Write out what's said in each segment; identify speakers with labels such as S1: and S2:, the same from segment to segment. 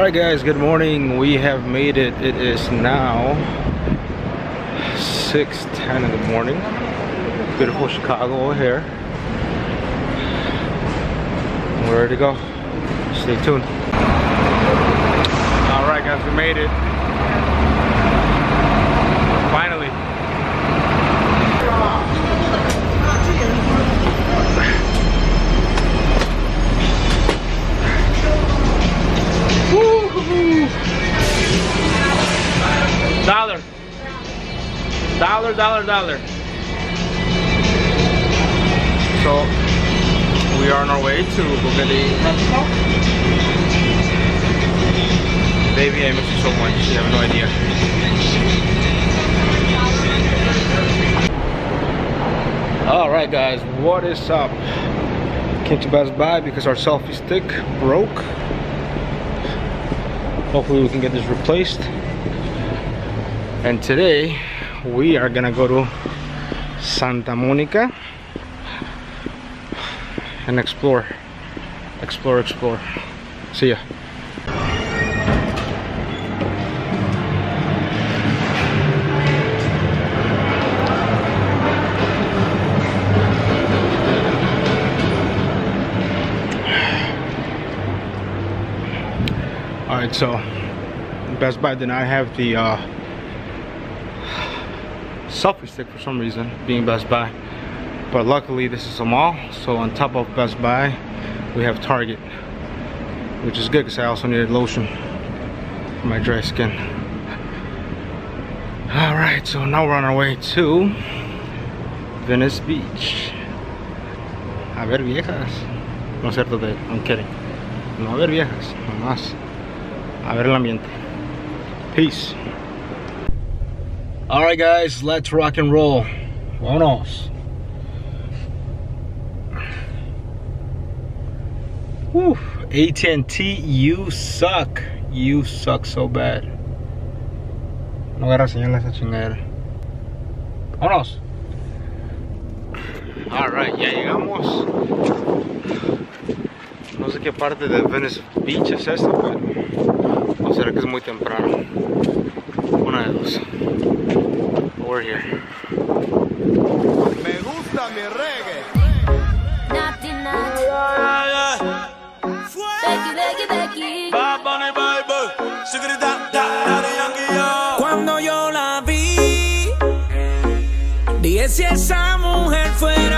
S1: Alright guys, good morning. We have made it. It is now 6.10 in the morning. Beautiful Chicago over here. We're ready to go. Stay tuned. Alright guys, we made it. Dollar, dollar, dollar. So we are on our way to Bugatti. Baby, I miss you so much. You have no idea. Alright guys, what is up? Came to Best Buy because our selfie stick broke. Hopefully we can get this replaced. And today we are gonna go to Santa Monica and explore. Explore, explore. See ya. All right, so Best Buy did not have the uh, selfie stick for some reason, being Best Buy. But luckily, this is a mall, so on top of Best Buy, we have Target, which is good because I also needed lotion for my dry skin. All right, so now we're on our way to Venice Beach. A ver viejas. No es cierto, I'm kidding. No a ver viejas, nomás. A ver el ambiente. Peace. All right, guys, let's rock and roll. Vámonos. Whew. AT&T, you suck. You suck so bad. No agarra señal esa chingadera. Vámonos. All right, ya llegamos. No sé qué parte de Venice Beach es esto, pero o será que es muy temprano. Una de dos. We're here.
S2: Me gusta mi reggae.
S3: Naughty, naughty. Becky, Becky, Becky.
S4: Cuando yo la vi, dije si esa mujer fuera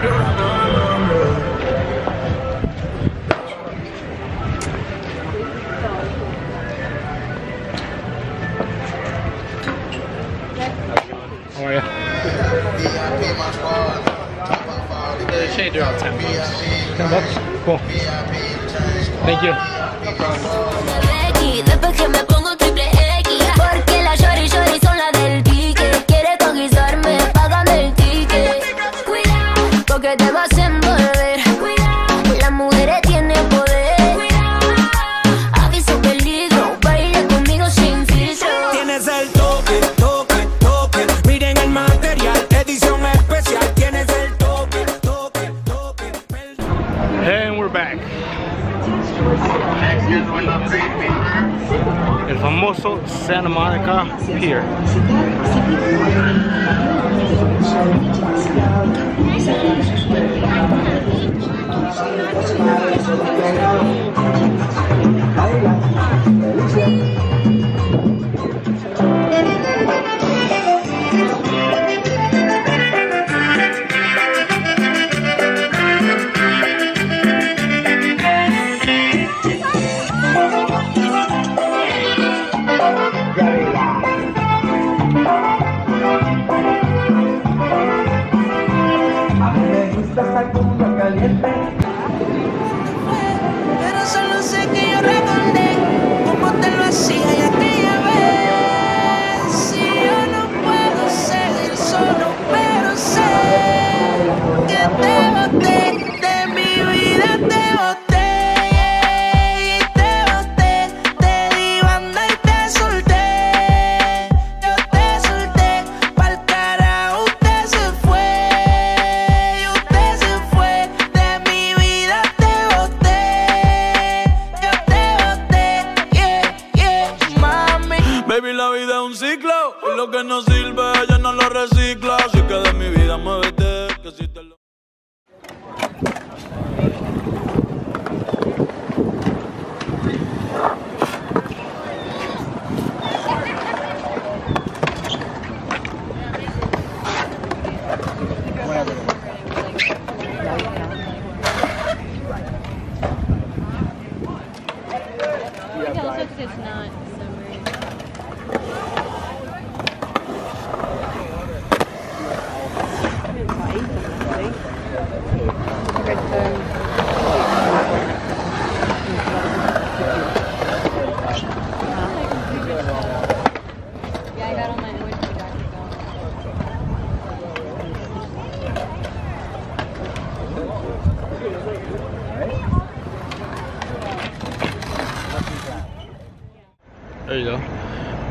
S1: How are you?
S5: The shades are all 10 bucks.
S1: Ten bucks? Cool. Thank you. Also, Santa Monica Pier.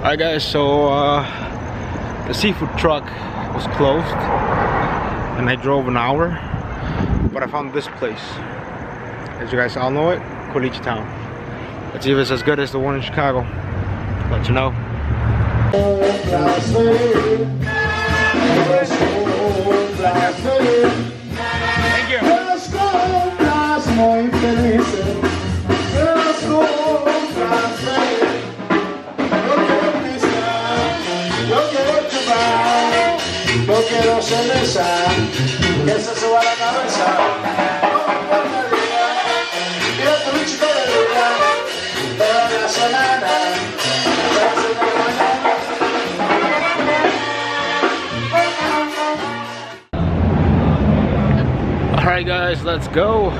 S1: Alright guys, so uh, the seafood truck was closed and I drove an hour, but I found this place. As you guys all know it, Coliche Town. Let's see if it's as good as the one in Chicago. Let you know.
S6: Quiero cerveza, que se suba la cabeza.
S1: Alright guys, let's go.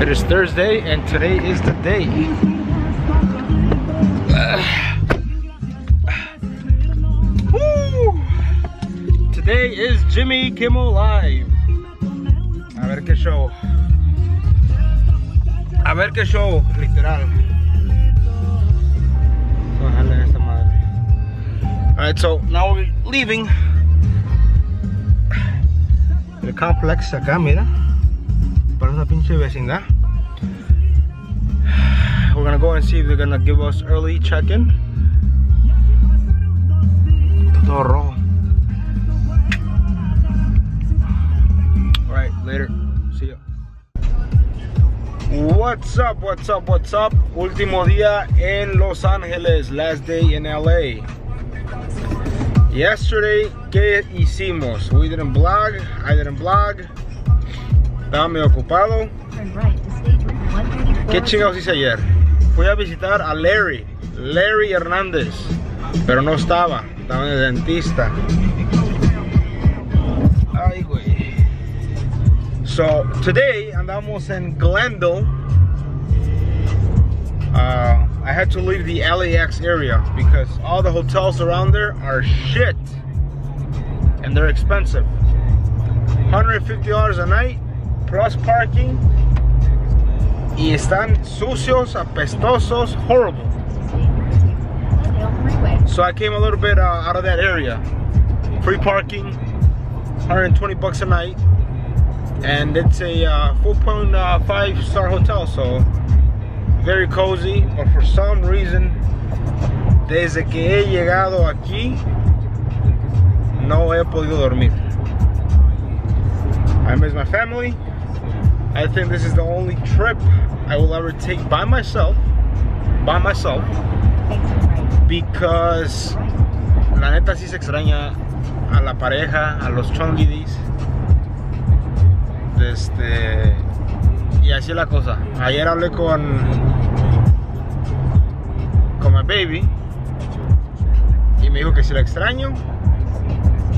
S1: It is Thursday and today is the day. Kimmel Live. A ver qué show. A ver qué show, literal. Ojalá esta madre. Alright, so now we're leaving el complex acá, mira. Para una pinche vecindad. We're gonna go and see if they're gonna give us early check-in. Todo rojo. Later. See ya. What's up, what's up, what's up? Último día en Los Ángeles, last day in LA. Yesterday, ¿qué hicimos? We didn't blog, I didn't blog. Estaba medio ocupado. ¿Qué chingados hice ayer? Fui a visitar a Larry, Larry Hernández, pero no estaba, estaba en el dentista. So, today andamos en Glendale. Uh, I had to leave the LAX area because all the hotels around there are shit and they're expensive. $150 a night plus parking y están sucios, apestosos, horrible. So I came a little bit uh, out of that area. Free parking, 120 bucks a night, and it's a uh, 4.5 star hotel, so very cozy. But for some reason, desde que he llegado aquí, no he podido dormir. I miss my family. I think this is the only trip I will ever take by myself, by myself, because la neta sí se extraña a la pareja, a los chonguidis. Este, y así es la cosa. Ayer hablé con con mi baby y me dijo que si la extraño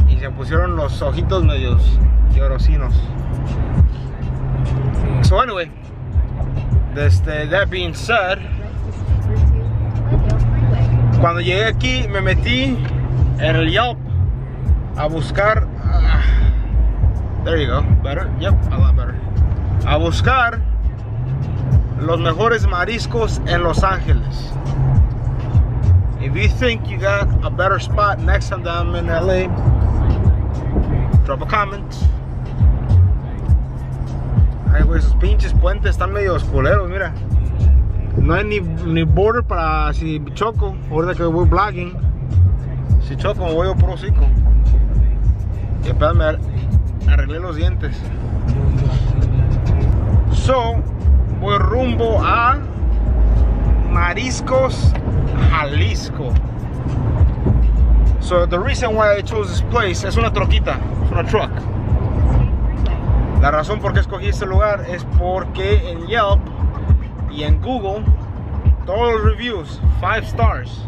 S1: y se pusieron los ojitos medios llorosinos. So anyway, este, that being said, cuando llegué aquí me metí en el Yelp a buscar. ah, there you go, better, yep, a lot better. A buscar los mejores mariscos en Los Ángeles. If you think you got a better spot next time I'm in LA, drop a comment. Ay, güey, esos pinches puentes están medio culeros, mira. No hay ni, ni border para si choco, ahorita que voy blogging. Si choco, me voy yo por hocico. Y apenas me ar- arreglé los dientes. So, voy rumbo a Mariscos, Jalisco. So, the reason why I chose this place es una troquita, es una truck. La razón por qué escogí este lugar es porque en Yelp y en Google todos los reviews 5 stars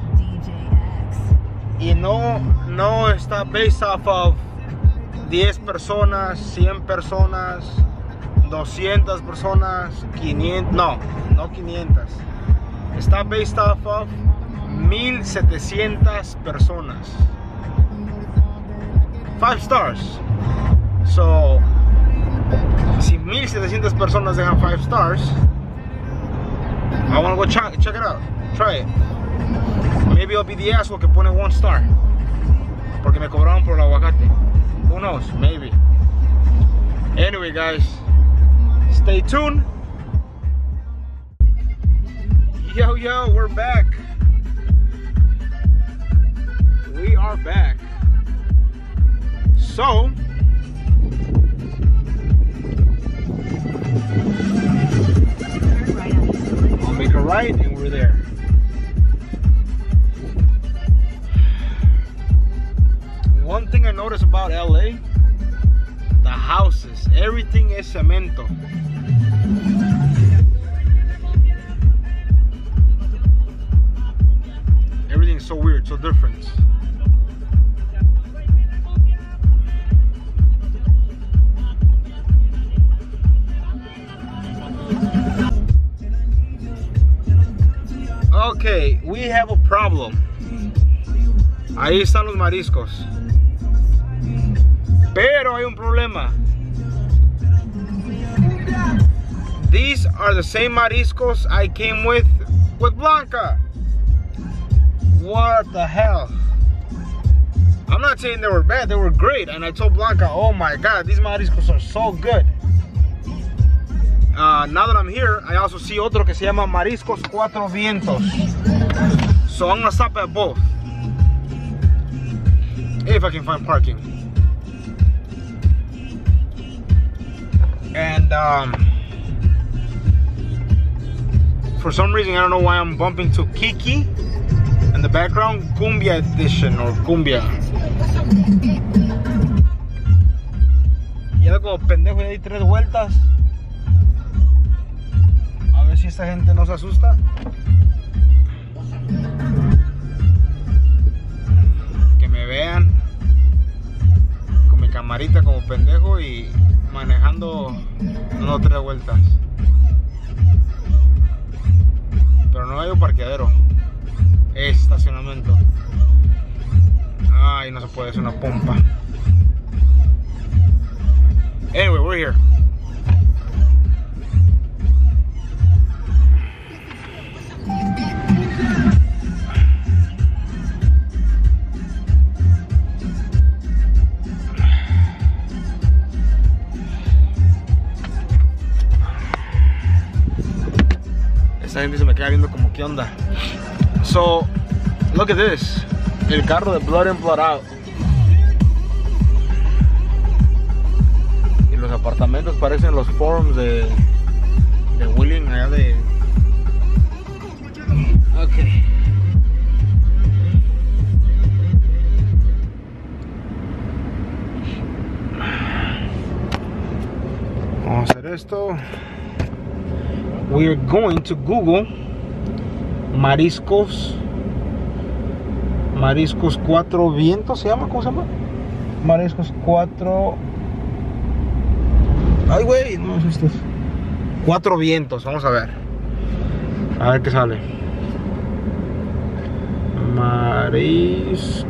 S1: y no no está based off of 10 personas, 100 personas, 200 personas, 500, no, no 500. Está based off of 1700 personas. 5 stars. So si 1700 personas dejan 5 stars, I wanna go check, check it out. Try it. Maybe I'll be the asshole que pone one star. Porque me cobraron por el aguacate. Who knows? Maybe. Anyway, guys, stay tuned. Yo, yo, we're back. We are back. So, I'll make a right and we're there. One thing I noticed about LA, the houses, everything is cemento. Everything's so weird, so different. Okay, we have a problem. Ahí están los mariscos. Pero hay un problema. These are the same mariscos I came with with Blanca. What the hell? I'm not saying they were bad, they were great. And I told Blanca, oh my god, these mariscos are so good. Uh, now that I'm here, I also see otro que se llama Mariscos Cuatro Vientos. So I'm gonna stop at both. If I can find parking. And um, for some reason, I don't know why I'm bumping to Kiki in the background, Cumbia Edition or Cumbia. Y ando como pendejo y di tres vueltas. A ver si esta gente no se asusta. Que me vean con mi camarita como pendejo y manejando dando tres vueltas. Pero no hay un parqueadero. Es estacionamiento. Ay, no se puede, es una pompa. Anyway, we're here. Me queda viendo como qué onda. So, look at this. El carro de Blood in Blood Out. Y los apartamentos parecen los forums de de Willing allá de Ok. Vamos a hacer esto. We are going to Google mariscos. Mariscos cuatro vientos se llama cómo se llama mariscos cuatro. Ay güey no es. Estos cuatro vientos vamos a ver. A ver qué sale. Mariscos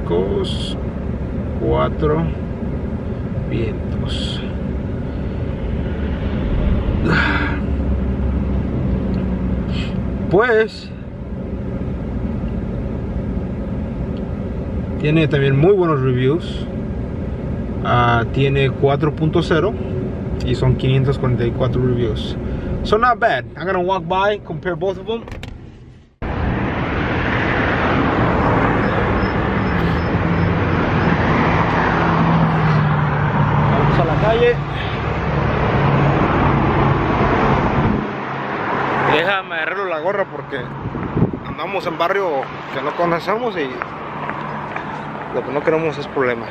S1: cuatro vientos. Pues Tiene también muy buenos reviews. Uh, tiene 4.0 y son 544 reviews. So not bad. I'm gonna walk by, compare both of them. Vamos a la calle. Déjame arreglo la gorra porque andamos en barrio que no conocemos y lo que no queremos es problemas.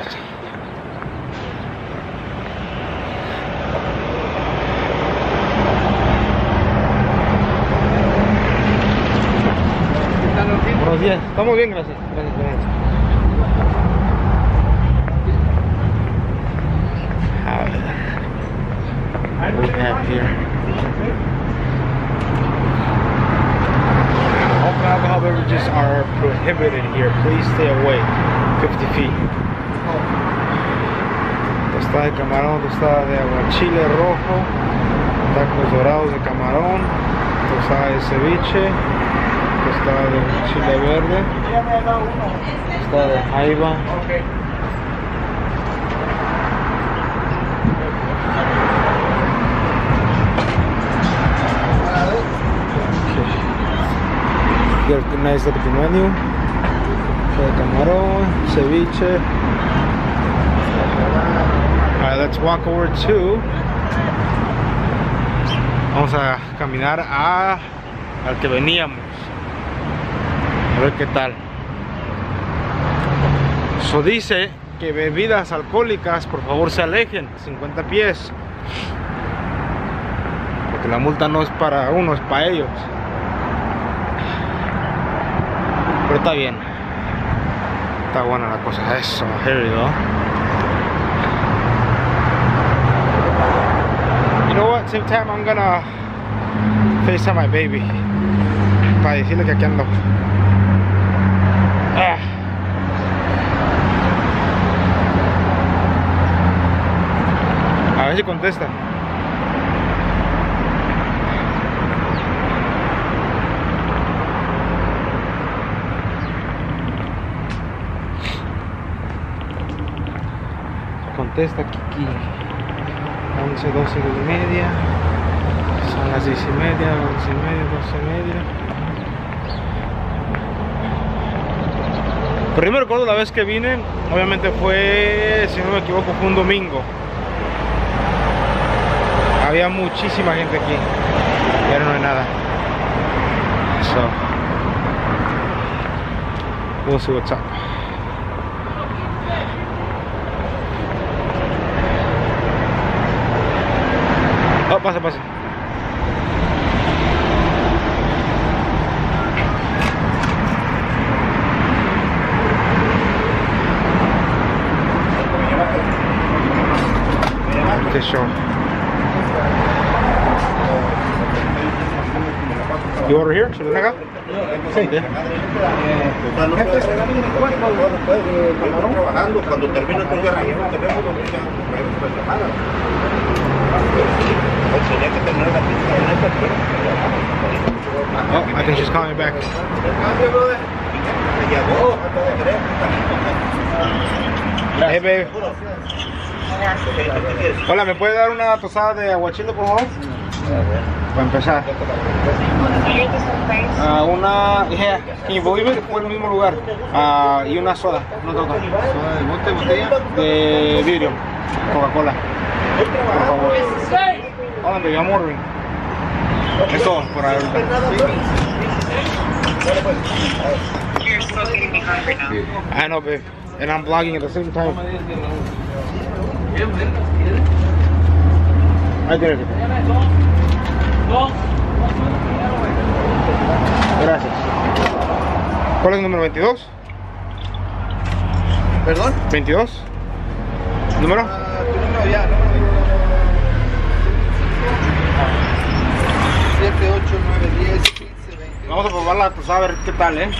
S1: Buenos días, estamos bien, gracias. gracias, gracias. A ver. What do we have here? All alcohol beverages are prohibited here. Please stay away. 50 feet. Tostada de camarón, tostada de aguachile rojo, tacos dorados de camarón, tostada de ceviche, tostada de chile verde, tostada de jaiba. Get a nice look at the menu. De camarón, ceviche. Alright, let's walk over to. Vamos a caminar a al que veníamos. A ver qué tal. So dice que bebidas alcohólicas, por favor se alejen, 50 pies. Porque la multa no es para uno, es para ellos. Pero está bien. Está buena la cosa. Eso, here we go. You know what? Same time I'm gonna FaceTime my baby. Para decirle que aquí ando. Ah. A ver si contesta. Contesta Kiki. 11, 12 y media. Son las 10 y media, 11 y media, 12 y media. Pero yo me recuerdo la vez que vine, obviamente fue, si no me equivoco, fue un domingo. Había muchísima gente aquí. Y ahora no hay nada. So, we'll see what's up. Oh, pasa, pasa. Qué show. You order here? ¿Se lo acá? Sí.
S7: trabajando cuando termine tu viaje tenemos
S1: Oh, I think she's calling back. Hola, ¿me puede dar una tosada de aguachile, por favor? Para empezar. Ah, una, yeah, can you believe it? Fue el mismo lugar. Ah, y una soda, no toca. ¿Soda? De vidrio, Coca-Cola. Por favor. Hola, baby, I'm ordering. Es todo, por ahí. I know, babe. And I'm vlogging at the same time. I did it. Gracias. ¿Cuál es el número 22?
S7: ¿Perdón?
S1: ¿22? ¿Número?
S7: tu número ya, número 7, 8, 9, 10, 15, 20.
S1: Vamos a probar la tostada a ver qué tal, ¿eh?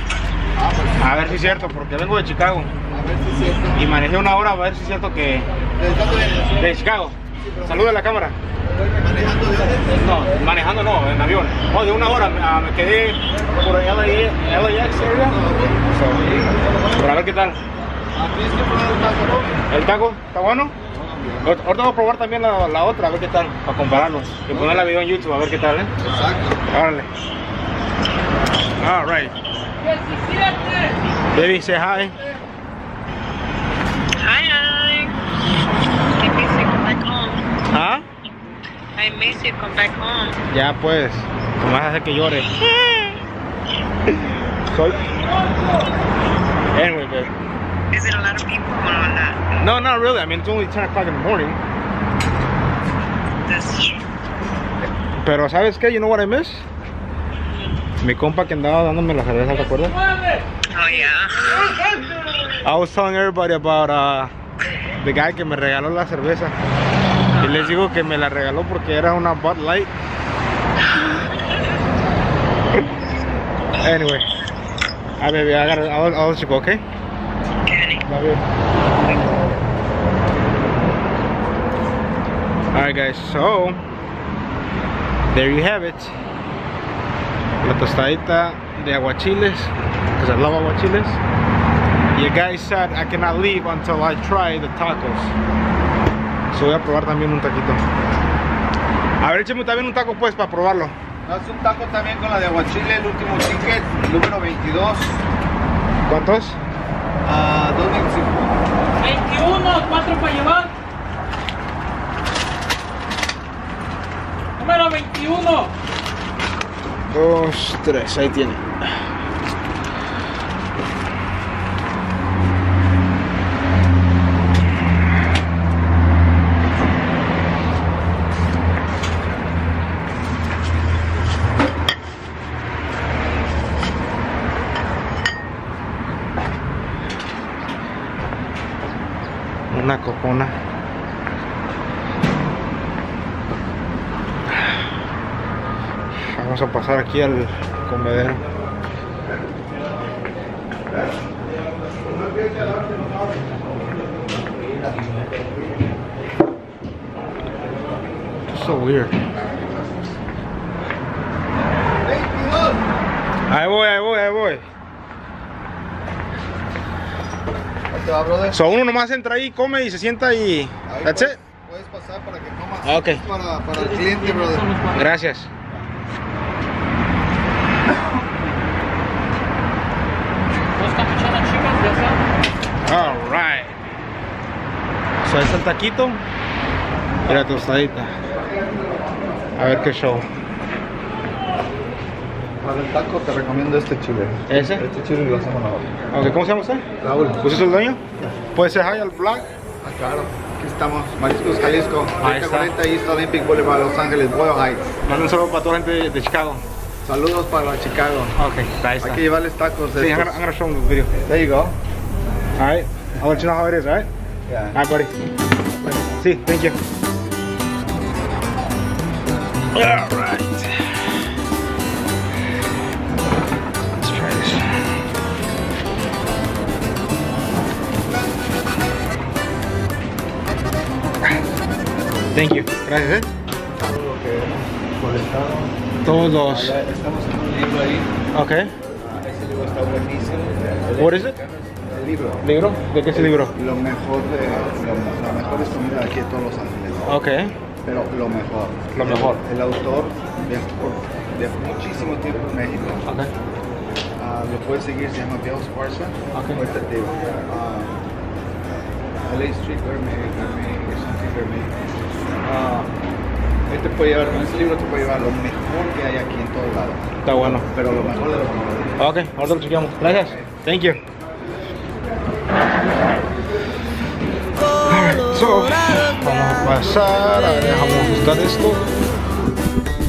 S1: A ver si es cierto, porque vengo de Chicago.
S7: A ver si es cierto.
S1: Y manejé una hora a ver si es cierto que...
S7: ¿Desde dónde vienes?
S1: De Chicago. Saluda a la cámara.
S7: ¿Manejando de?
S1: No, manejando no, en avión. Oh, de una hora ah, me quedé por allá de LAX area. So, por a ver qué tal.
S7: Ah, ¿no?
S1: ¿El taco está bueno? Ahor- Ahorita voy a probar también la, la otra, a ver qué tal, para compararlos. Y poner la video en YouTube, a ver qué tal, ¿eh?
S7: Exacto.
S1: Órale. All right. Baby, say hi.
S8: Hi, hi. Give me a second, like, oh.
S1: ¿Ah?
S9: I miss you. Come back home.
S1: Ya pues, ¿cómo vas a hacer que llore? Soy. Anyway, babe.
S9: Is it a lot of people on that?
S1: No, not really. I mean, it's only 10 o'clock in the morning.
S9: That's.
S1: Pero ¿sabes qué? You know what I miss? Mi compa que andaba dándome la cerveza, ¿te acuerdas?
S9: Oh yeah.
S1: I was telling everybody about uh, the guy que me regaló la cerveza. Y les digo que me la regaló porque era una Bud Light. anyway. Ah, baby, I gotta, I'll, I'll let you go, okay? You. Alright guys, so there you have it. La tostadita de aguachiles, because I love aguachiles. Y el guy said I cannot leave until I try the tacos. So voy a probar también un taquito. A ver, échame también un taco pues para probarlo.
S8: Haz un taco también con la de aguachile, el último ticket, número 22
S1: ¿Cuántos?
S8: a 225.
S10: 21, 4 para llevar. Número 21.
S1: Dos, tres, ahí tiene. Una cocona. Vamos a pasar aquí al comedero. So weird. Ahí voy, ahí voy, ahí voy. So uno nomás entra ahí, come y se sienta y...
S8: Ahí
S1: That's
S8: puedes,
S1: it.
S8: Puedes pasar para que comas.
S1: Ah, ok.
S8: Es Para, para el cliente, brother.
S1: Gracias.
S10: Dos capuchanas chicas, ya está.
S1: Alright. So ahí está el taquito. Y la tostadita. A ver qué show.
S8: Para el taco te recomiendo este chile.
S1: ¿Ese?
S8: Este chile lo hacemos nosotros.
S1: Ok, ¿Cómo se llama usted?
S8: Raúl.
S1: ¿Usted es el dueño? ¿Puede ser hi al blog?
S8: Ah, claro. Aquí estamos. Mariscos Jalisco.
S1: Ahí está.
S8: 40 East Olympic Boulevard, Los Ángeles, Boyle Heights.
S1: Manda un saludo para toda la gente de, Chicago.
S8: Saludos para Chicago.
S1: Ok, ahí está.
S8: Hay que llevarles tacos de
S1: Sí, I'm
S8: estos.
S1: gonna, I'm gonna show them the video.
S8: There you go.
S1: Alright. I'll let you know how it is, alright?
S8: Yeah.
S1: Alright, buddy. Sí, thank you. Alright. Let's try this. Thank you. Gracias, eh.
S8: Todo lo que hemos colectado.
S1: Todos los.
S8: Ya estamos en un libro ahí.
S1: Ok.
S8: Ah, Ese libro está buenísimo.
S1: What is it?
S8: Libro.
S1: ¿Libro? ¿De qué es el libro?
S8: Lo mejor de lo, la mejor es comida de aquí de todos los ángeles.
S1: Ok.
S8: Pero lo mejor.
S1: Lo mejor.
S8: El, autor viajó viajó muchísimo tiempo en México.
S1: Ok.
S8: Ah, lo puedes seguir, se llama Diego Esparza.
S1: Ok.
S8: Ahorita te digo. ah, LA Street Gourmet, Gourmet, something Gourmet. Ah, él te puede llevar, con ese libro te puede llevar lo mejor que hay aquí en todos lados.
S1: Está bueno.
S8: Pero lo mejor de lo mejor.
S1: Ok, ahorita lo chequeamos. Gracias. Thank you. Vamos a pasar. A ver, dejamos ajustar esto.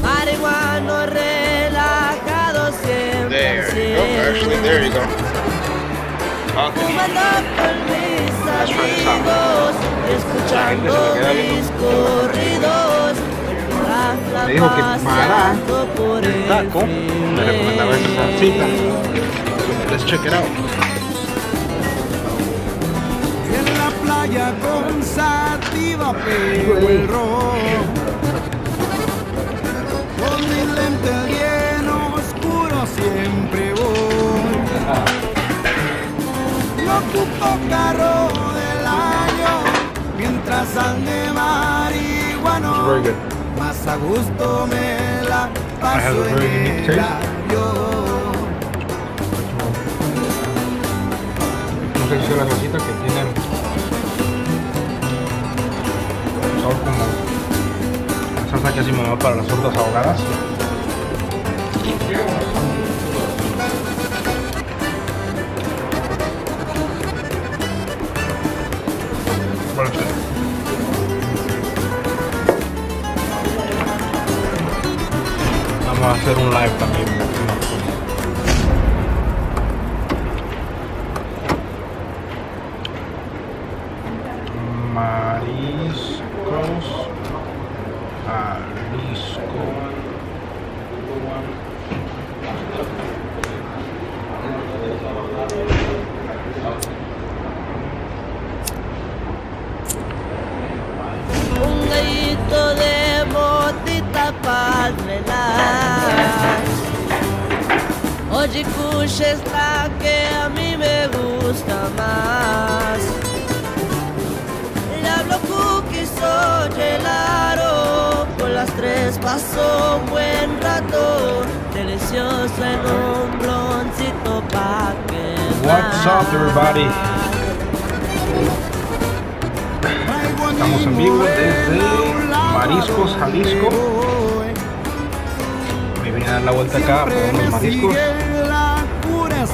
S4: Marihuano relajado siempre.
S1: There you go. Actually, there you go. Okay. Let's try this out.
S4: amigos,
S1: La gente se me queda
S4: escuchando
S1: viendo.
S4: mis corridos.
S1: Me dijo que para el taco me recomendaba esa salsita. Let's check it out.
S4: La playa con sativa pego el ron. Con mis lentes bien oscuros siempre voy. No ocupo carro del año mientras ande marihuano. Más a gusto me la
S1: I have sabor como la salsa que
S11: hace mi para las tortas ahogadas. Vamos a hacer un live también. soft, everybody. Estamos en vivo desde Mariscos, Jalisco. Me vine a dar la vuelta acá por unos mariscos.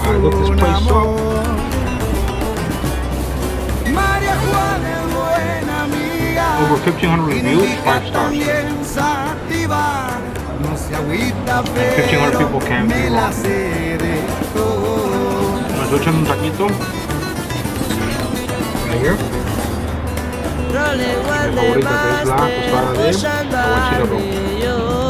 S11: Algo
S1: que
S11: Over 1500 reviews, 5 stars. 1500 people can be wrong. ¿Lo echan un taquito? Mi favorita que es la tostada de aguachile rojo.